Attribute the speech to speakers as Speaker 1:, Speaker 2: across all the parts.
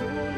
Speaker 1: to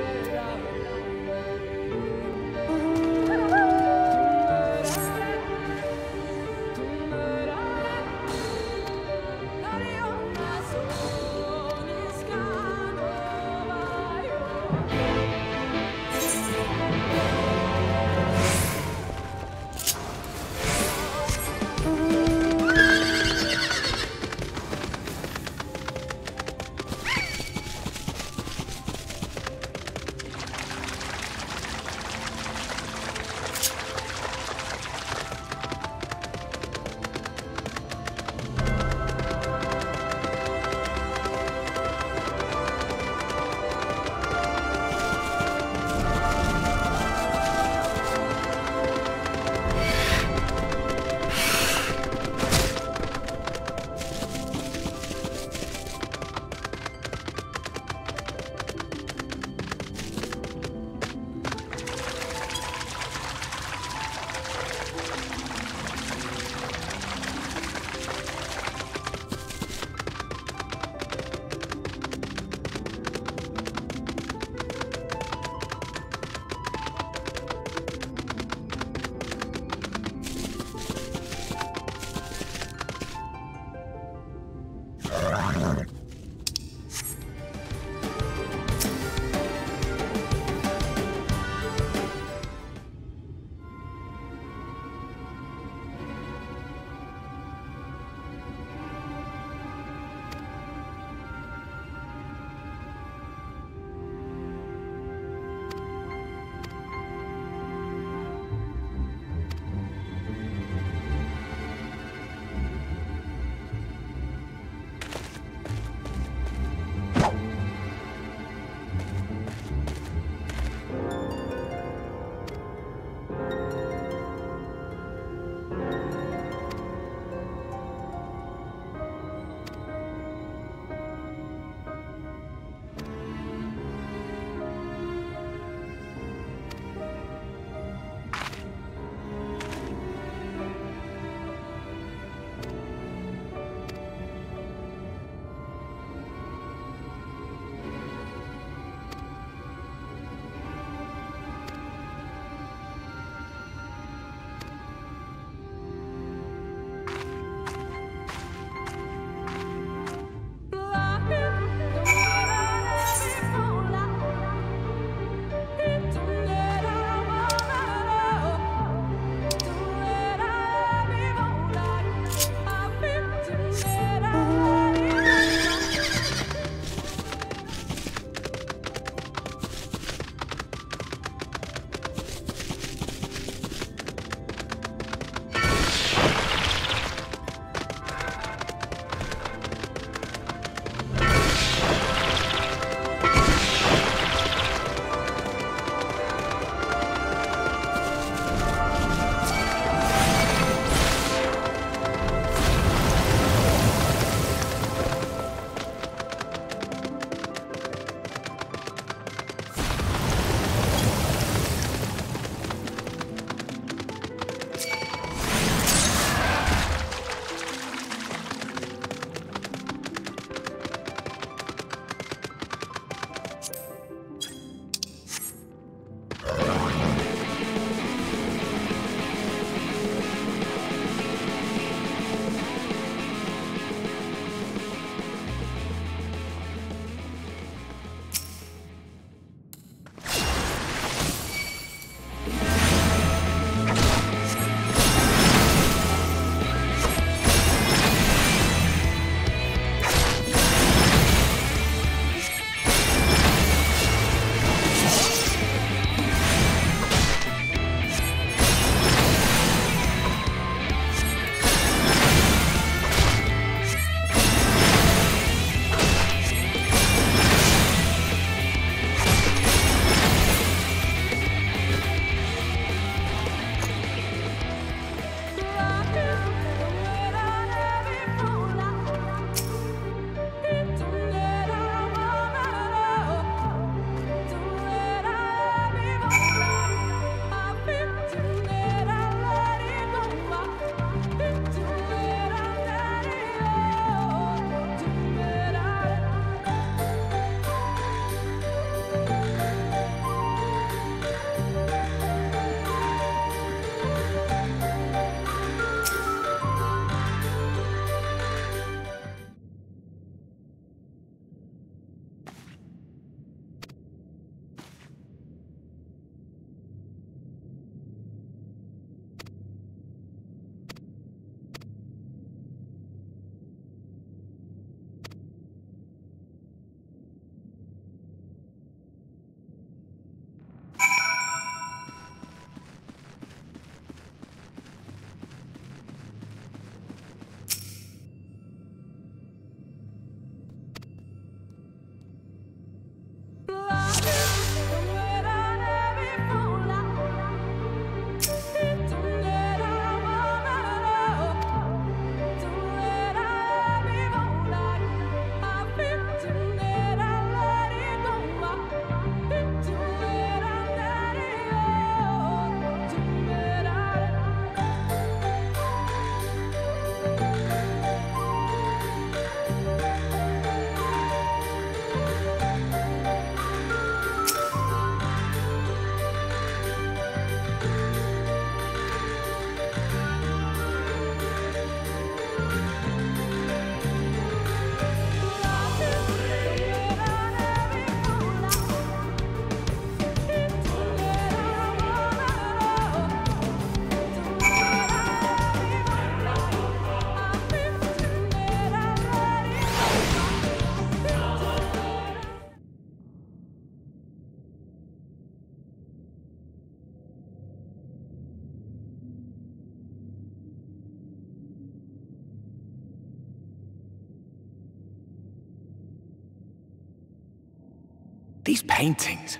Speaker 1: These paintings,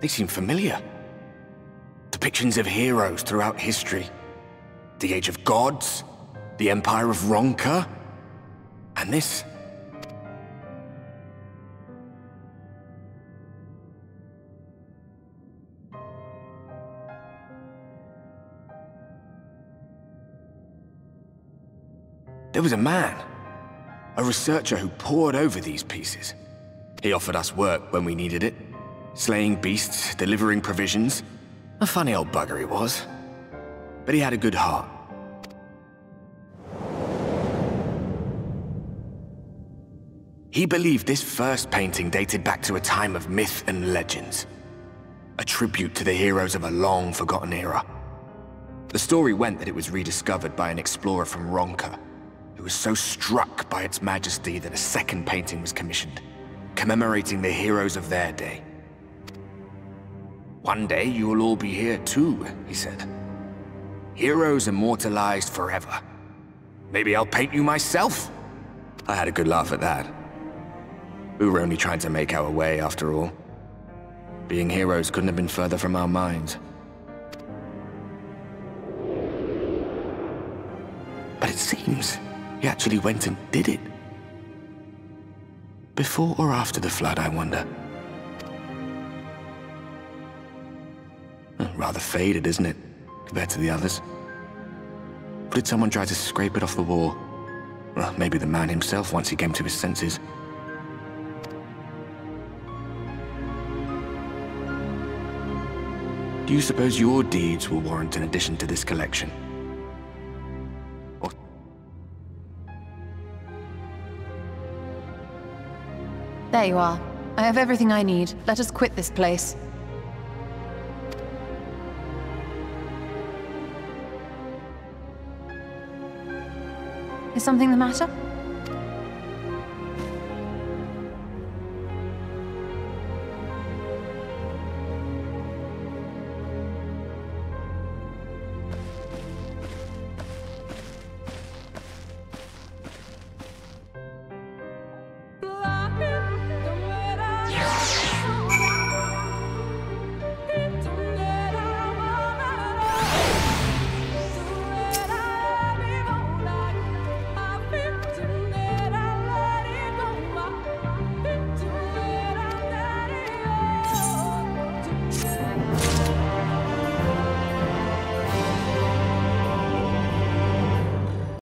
Speaker 1: they seem familiar. Depictions of heroes throughout history. The Age of Gods, the Empire of Ronka, and this... There was a man, a researcher who pored over these pieces. He offered us work when we needed it, slaying beasts, delivering provisions. A funny old bugger he was, but he had a good heart. He believed this first painting dated back to a time of myth and legends. A tribute to the heroes of a long-forgotten era. The story went that it was rediscovered by an explorer from Ronka, who was so struck by its majesty that a second painting was commissioned, commemorating the heroes of their day. One day you'll all be here too, he said. Heroes immortalized forever. Maybe I'll paint you myself? I had a good laugh at that. We were only trying to make our way after all. Being heroes couldn't have been further from our minds. But it seems he actually went and did it. Before or after the flood, I wonder. Hmm, rather faded, isn't it, compared to the others? Did someone try to scrape it off the wall? Well, maybe the man himself once he came to his senses. Do you suppose your deeds will warrant an addition to this collection?
Speaker 2: There you are. I have everything I need. Let us quit this place. Is something the matter?